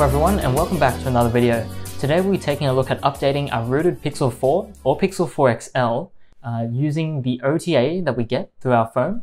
Hello everyone and welcome back to another video. Today we'll be taking a look at updating our rooted Pixel 4 or Pixel 4 XL uh, using the OTA that we get through our phone.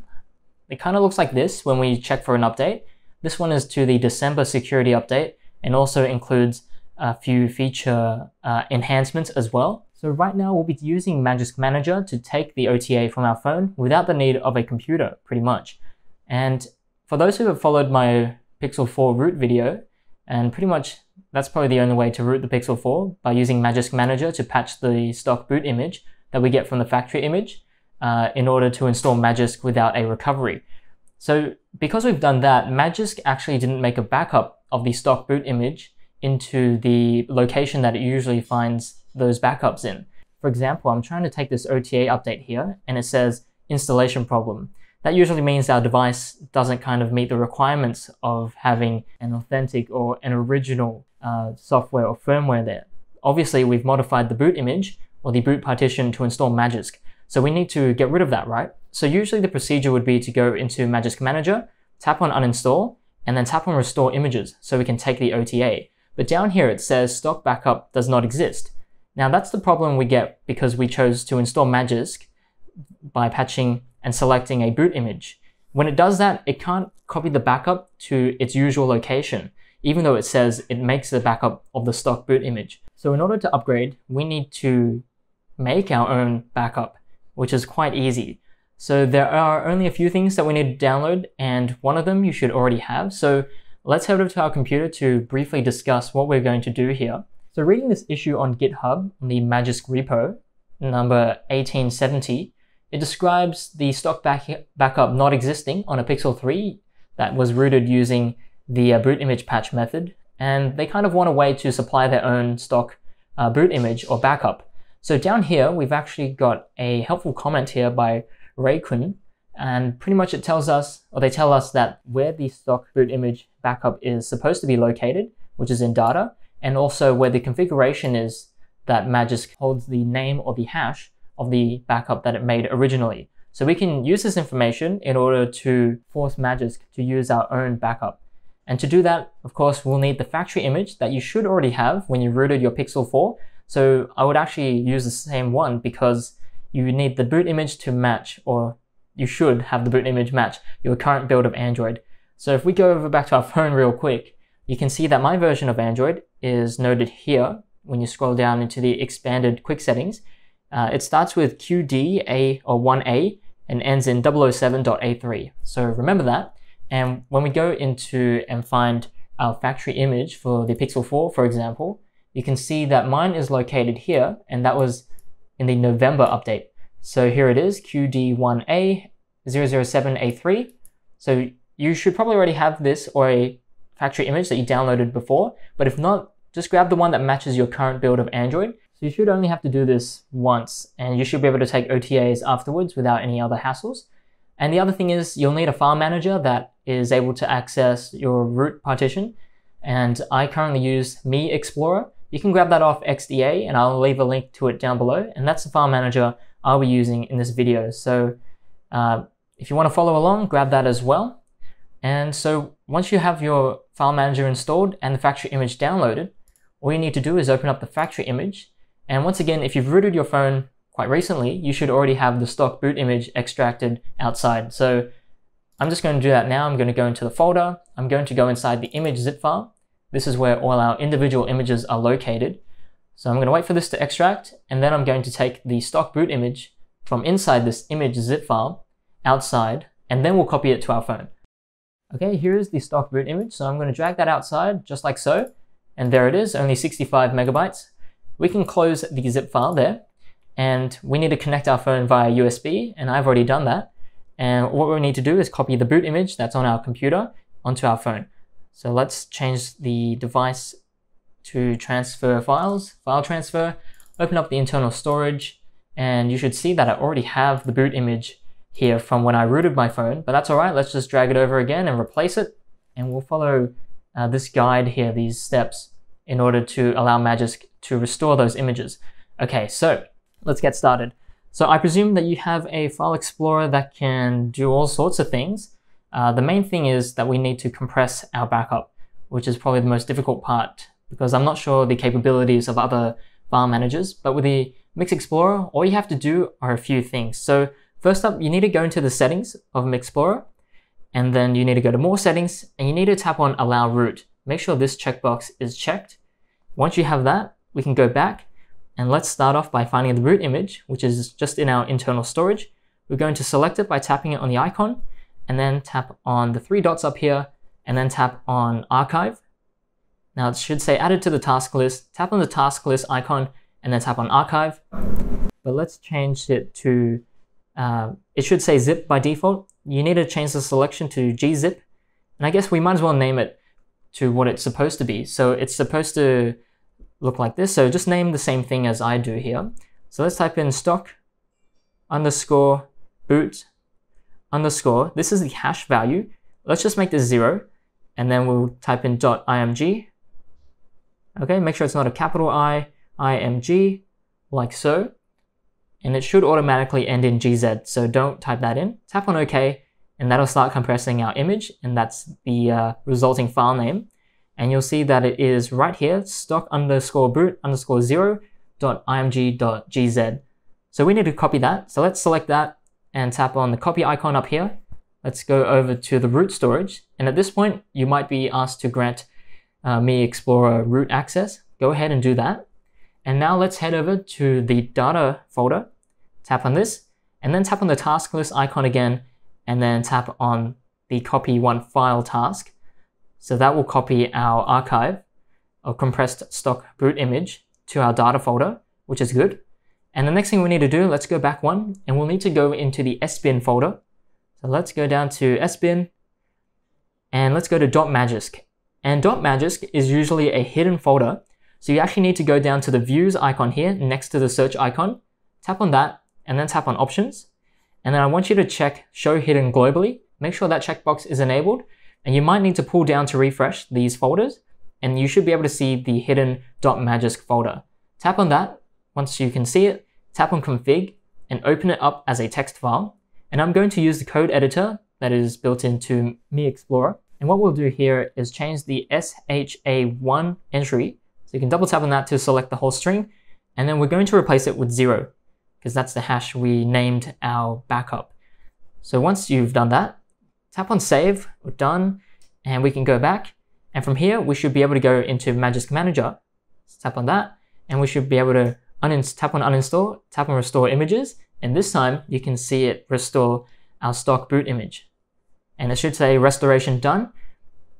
It kind of looks like this when we check for an update. This one is to the December security update and also includes a few feature uh, enhancements as well. So right now we'll be using Magisk Manager to take the OTA from our phone without the need of a computer, pretty much. And for those who have followed my Pixel 4 root video, and pretty much that's probably the only way to root the Pixel 4 by using Magisk Manager to patch the stock boot image that we get from the factory image uh, in order to install Magisk without a recovery. So because we've done that, Magisk actually didn't make a backup of the stock boot image into the location that it usually finds those backups in. For example, I'm trying to take this OTA update here and it says installation problem. That usually means our device doesn't kind of meet the requirements of having an authentic or an original uh, software or firmware there. Obviously, we've modified the boot image or the boot partition to install Magisk. So we need to get rid of that, right? So usually the procedure would be to go into Magisk Manager, tap on uninstall, and then tap on restore images so we can take the OTA. But down here it says stock backup does not exist. Now that's the problem we get because we chose to install Magisk by patching and selecting a boot image. When it does that, it can't copy the backup to its usual location, even though it says it makes the backup of the stock boot image. So in order to upgrade, we need to make our own backup, which is quite easy. So there are only a few things that we need to download, and one of them you should already have. So let's head over to our computer to briefly discuss what we're going to do here. So reading this issue on GitHub, on the Magisk repo, number 1870, it describes the stock back backup not existing on a Pixel 3 that was rooted using the uh, boot image patch method, and they kind of want a way to supply their own stock uh, boot image or backup. So down here, we've actually got a helpful comment here by Rayquin, and pretty much it tells us, or they tell us that where the stock boot image backup is supposed to be located, which is in data, and also where the configuration is that Magisk holds the name or the hash of the backup that it made originally. So we can use this information in order to force Magisk to use our own backup. And to do that, of course, we'll need the factory image that you should already have when you rooted your Pixel 4. So I would actually use the same one because you need the boot image to match, or you should have the boot image match your current build of Android. So if we go over back to our phone real quick, you can see that my version of Android is noted here when you scroll down into the expanded quick settings. Uh, it starts with QD or 1A and ends in 007.A3. So remember that. And when we go into and find our factory image for the Pixel 4, for example, you can see that mine is located here, and that was in the November update. So here it is, QD1A 007A3. So you should probably already have this or a factory image that you downloaded before, but if not, just grab the one that matches your current build of Android so you should only have to do this once and you should be able to take OTAs afterwards without any other hassles. And the other thing is you'll need a file manager that is able to access your root partition. And I currently use MiXplorer. You can grab that off XDA and I'll leave a link to it down below. And that's the file manager I'll be using in this video. So uh, if you want to follow along, grab that as well. And so once you have your file manager installed and the factory image downloaded, all you need to do is open up the factory image and once again, if you've rooted your phone quite recently, you should already have the stock boot image extracted outside. So I'm just going to do that now. I'm going to go into the folder. I'm going to go inside the image zip file. This is where all our individual images are located. So I'm going to wait for this to extract, and then I'm going to take the stock boot image from inside this image zip file outside, and then we'll copy it to our phone. Okay, here's the stock boot image. So I'm going to drag that outside just like so. And there it is, only 65 megabytes we can close the zip file there and we need to connect our phone via USB and I've already done that. And what we need to do is copy the boot image that's on our computer onto our phone. So let's change the device to transfer files, file transfer, open up the internal storage, and you should see that I already have the boot image here from when I rooted my phone, but that's all right. Let's just drag it over again and replace it. And we'll follow uh, this guide here, these steps, in order to allow Magisk to restore those images. Okay, so let's get started. So I presume that you have a file explorer that can do all sorts of things. Uh, the main thing is that we need to compress our backup. which is probably the most difficult part because I'm not sure the capabilities of other file managers. But with the MiXplorer, all you have to do are a few things. So first up, you need to go into the settings of MiXplorer, and then you need to go to more settings, and you need to tap on allow root. Make sure this checkbox is checked. Once you have that, we can go back and let's start off by finding the root image, which is just in our internal storage. We're going to select it by tapping it on the icon and then tap on the three dots up here and then tap on archive. Now it should say added to the task list. Tap on the task list icon and then tap on archive. But let's change it to, uh, it should say zip by default. You need to change the selection to gzip. And I guess we might as well name it to what it's supposed to be. So it's supposed to look like this. So just name the same thing as I do here. So let's type in stock underscore boot underscore. This is the hash value. Let's just make this zero. And then we'll type in dot img. Okay, make sure it's not a capital I, img, like so. And it should automatically end in gz, so don't type that in. Tap on OK, and that'll start compressing our image, and that's the uh, resulting file name and you'll see that it is right here, stock underscore boot underscore zero dot img dot gz. So we need to copy that. So let's select that and tap on the copy icon up here. Let's go over to the root storage. And at this point, you might be asked to grant uh, MiXplorer root access. Go ahead and do that. And now let's head over to the data folder, tap on this, and then tap on the task list icon again, and then tap on the copy one file task. So that will copy our archive of compressed stock boot image to our data folder, which is good. And the next thing we need to do, let's go back one, and we'll need to go into the sbin folder. So let's go down to sbin, and let's go to .magisk. And .magisk is usually a hidden folder, so you actually need to go down to the views icon here next to the search icon, tap on that, and then tap on options. And then I want you to check show hidden globally. Make sure that checkbox is enabled and you might need to pull down to refresh these folders, and you should be able to see the hidden .magisk folder. Tap on that. Once you can see it, tap on config and open it up as a text file. And I'm going to use the code editor that is built into MiXplorer. And what we'll do here is change the SHA1 entry. So you can double tap on that to select the whole string. And then we're going to replace it with zero because that's the hash we named our backup. So once you've done that, Tap on save, we're done, and we can go back. And from here, we should be able to go into Magisk Manager. Tap on that, and we should be able to tap on uninstall, tap on restore images, and this time you can see it restore our stock boot image. And it should say restoration done.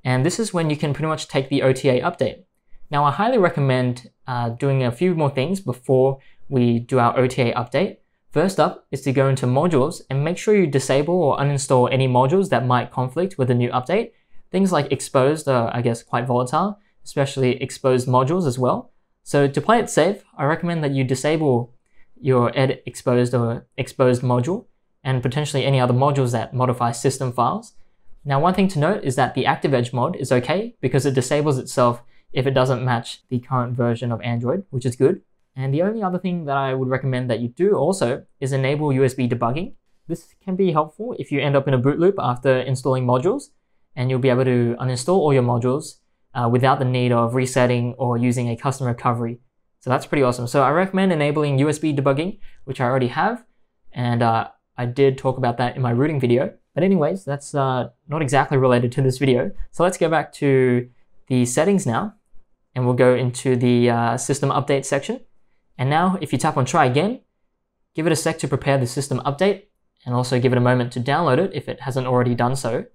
And this is when you can pretty much take the OTA update. Now, I highly recommend uh, doing a few more things before we do our OTA update. First up is to go into modules and make sure you disable or uninstall any modules that might conflict with the new update. Things like Xposed are, I guess, quite volatile, especially Xposed modules as well. So to play it safe, I recommend that you disable your EdXposed or Xposed module and potentially any other modules that modify system files. Now, one thing to note is that the ActiveEdge mod is okay because it disables itself if it doesn't match the current version of Android, which is good. And the only other thing that I would recommend that you do also is enable USB debugging. This can be helpful if you end up in a boot loop after installing modules, and you'll be able to uninstall all your modules uh, without the need of resetting or using a custom recovery. So that's pretty awesome. So I recommend enabling USB debugging, which I already have, and uh, I did talk about that in my rooting video. But anyways, that's uh, not exactly related to this video. So let's go back to the settings now, and we'll go into the uh, system update section. And now if you tap on try again, give it a sec to prepare the system update and also give it a moment to download it if it hasn't already done so.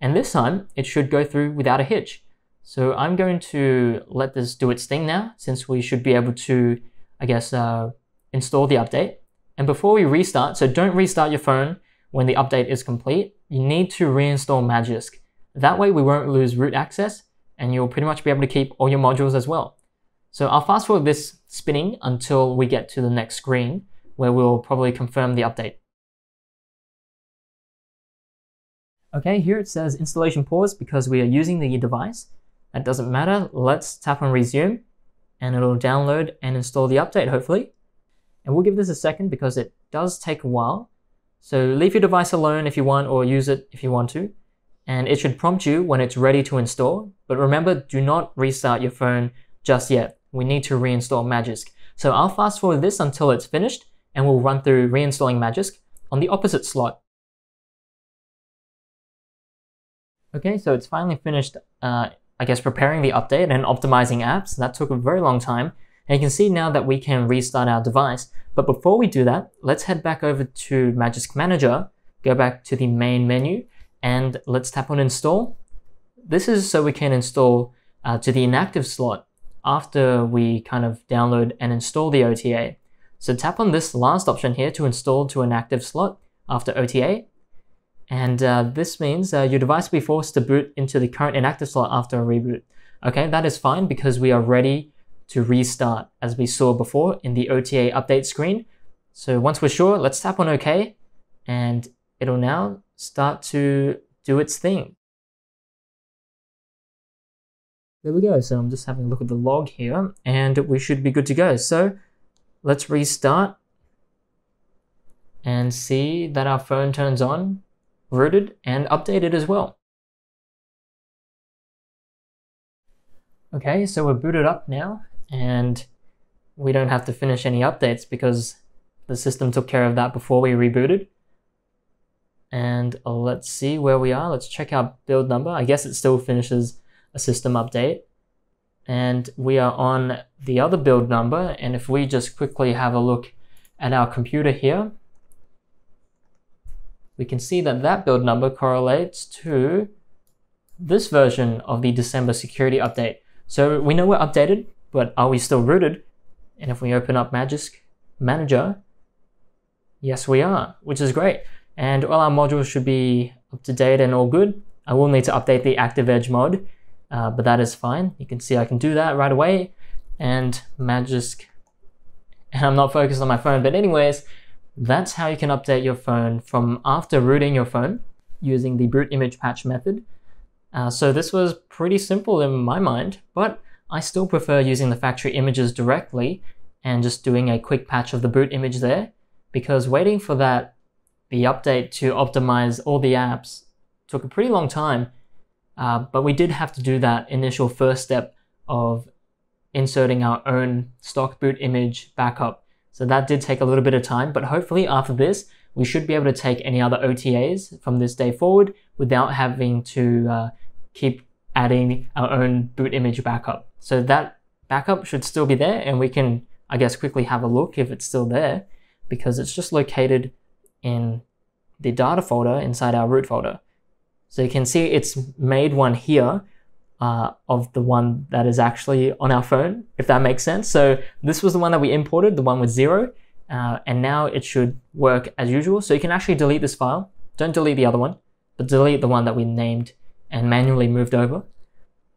And this time it should go through without a hitch. So I'm going to let this do its thing now since we should be able to, I guess, uh, install the update. And before we restart, so don't restart your phone when the update is complete, you need to reinstall Magisk. That way we won't lose root access and you'll pretty much be able to keep all your modules as well. So I'll fast forward this spinning until we get to the next screen where we'll probably confirm the update. Okay, here it says installation pause because we are using the device. That doesn't matter. Let's tap on resume and it'll download and install the update hopefully. And we'll give this a second because it does take a while. So leave your device alone if you want or use it if you want to. and it should prompt you when it's ready to install. But remember, do not restart your phone just yet. We need to reinstall Magisk. So I'll fast forward this until it's finished and we'll run through reinstalling Magisk on the opposite slot. Okay, so it's finally finished, uh, I guess, preparing the update and optimizing apps. That took a very long time. And you can see now that we can restart our device. But before we do that, let's head back over to Magisk Manager, go back to the main menu, and let's tap on install. This is so we can install uh, to the inactive slot after we kind of download and install the OTA. So tap on this last option here to install to an active slot after OTA. And uh, this means uh, your device will be forced to boot into the current inactive slot after a reboot. Okay, that is fine because we are ready to restart as we saw before in the OTA update screen. So once we're sure, let's tap on OK and it'll now start to do its thing. There we go. So I'm just having a look at the log here and we should be good to go. So let's restart and see that our phone turns on, rooted and updated as well. Okay, so we're booted up now and we don't have to finish any updates because the system took care of that before we rebooted. And let's see where we are. Let's check our build number. I guess it still finishes a system update. And we are on the other build number. And if we just quickly have a look at our computer here, we can see that that build number correlates to this version of the December security update. So we know we're updated, but are we still rooted? And if we open up Magisk Manager, yes we are, which is great and all our modules should be up to date and all good. I will need to update the ActiveEdge mod, uh, but that is fine. You can see I can do that right away and Magisk, and I'm not focused on my phone, but anyways, that's how you can update your phone from after rooting your phone using the boot image patch method. Uh, so this was pretty simple in my mind, but I still prefer using the factory images directly and just doing a quick patch of the boot image there because waiting for that the update to optimize all the apps took a pretty long time, uh, but we did have to do that initial first step of inserting our own stock boot image backup. So that did take a little bit of time, but hopefully after this, we should be able to take any other OTAs from this day forward without having to uh, keep adding our own boot image backup. So that backup should still be there and we can, I guess, quickly have a look if it's still there because it's just located in the data folder inside our root folder. So you can see it's made one here uh, of the one that is actually on our phone, if that makes sense. So this was the one that we imported, the one with zero, uh, and now it should work as usual. So you can actually delete this file. Don't delete the other one, but delete the one that we named and manually moved over.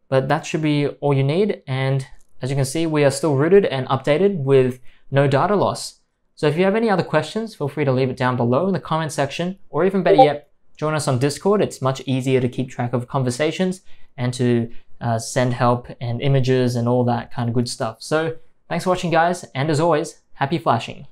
But that should be all you need. And as you can see, we are still rooted and updated with no data loss. So if you have any other questions, feel free to leave it down below in the comment section, or even better yet, join us on Discord. It's much easier to keep track of conversations and to uh, send help and images and all that kind of good stuff. So thanks for watching guys, and as always, happy flashing.